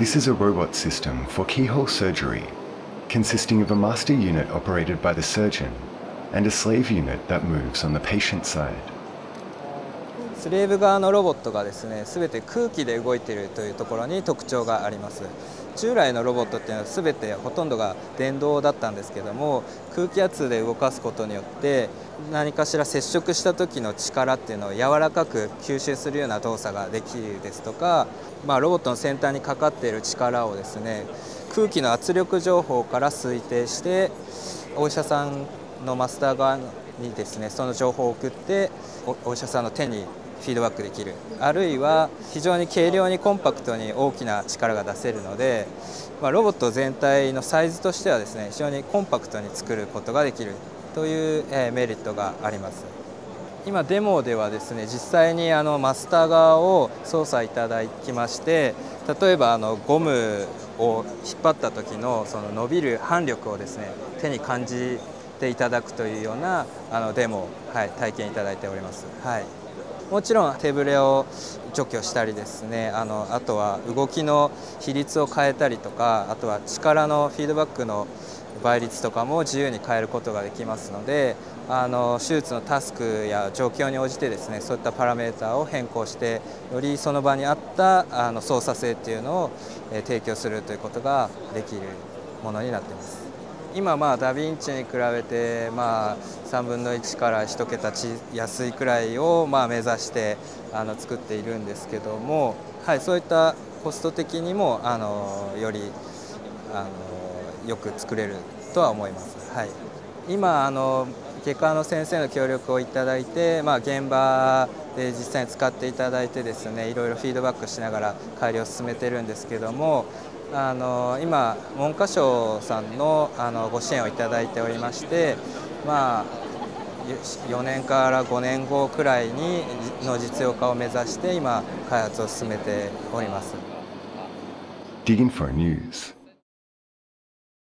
This is a robot system for keyhole surgery, consisting of a master unit operated by the surgeon and a slave unit that moves on the patient side. スレーブ側のロボットがですね全て空気で動いているというところに特徴があります。従来のロボットっていうのは全てほとんどが電動だったんですけども空気圧で動かすことによって何かしら接触した時の力っていうのを柔らかく吸収するような動作ができるですとか、まあ、ロボットの先端にかかっている力をですね空気の圧力情報から推定してお医者さんのマスター側にですねその情報を送ってお医者さんの手にフィードバックできる。あるいは非常に軽量にコンパクトに大きな力が出せるので、まあ、ロボット全体のサイズとしてはですね非常にコンパクトに作ることができるという、えメリットがあります。今デモではですね実際にあのマスター側を操作いただきまして例えばあのゴムを引っ張った時のその伸びる反力をですね手に感じていただくというようなあのデモを、はい、体験いただいております。はい。もちろん手ぶれを除去したりですねあのあとは動きの比率を変えたりとかあとは力のフィードバックの倍率とかも自由に変えることができますのであの手術のタスクや状況に応じてですねそういったパラメーターを変更してよりその場に合ったあの操作性っていうのを提供するということができるものになっています。今まあダヴィンチに比べてまあ3分の1から1桁安いくらいをまあ目指してあの作っているんですけども、はい、そういったコスト的にもあのよりあのよく作れるとは思います。はい、今あの外科の先生の協力をいただいて、まあ、現場で実際に使っていただいてですねいろいろフィードバックしながら改良を進めてるんですけどもあの今文科省さんのあのご支援をいただいておりましてまあ4年から5年後くらいにの実用化を目指して今開発を進めております。Digging for news.